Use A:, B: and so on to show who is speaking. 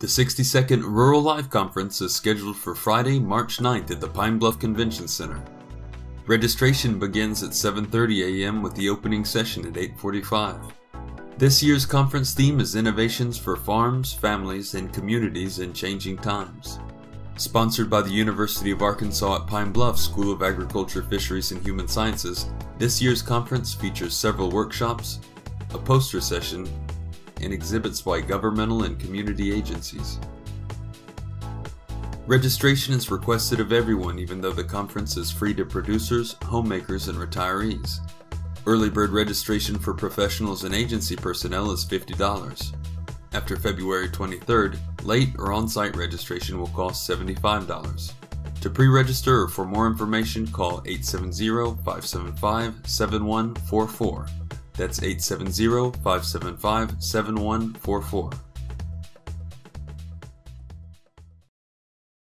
A: The 62nd Rural Life Conference is scheduled for Friday, March 9th at the Pine Bluff Convention Center. Registration begins at 7:30 a.m. with the opening session at 8:45. This year's conference theme is Innovations for Farms, Families, and Communities in Changing Times. Sponsored by the University of Arkansas at Pine Bluff School of Agriculture, Fisheries, and Human Sciences, this year's conference features several workshops, a poster session, and exhibits by governmental and community agencies. Registration is requested of everyone even though the conference is free to producers, homemakers, and retirees. Early bird registration for professionals and agency personnel is $50. After February 23rd, late or on-site registration will cost $75. To pre-register or for more information, call 870-575-7144. That's 870-575-7144.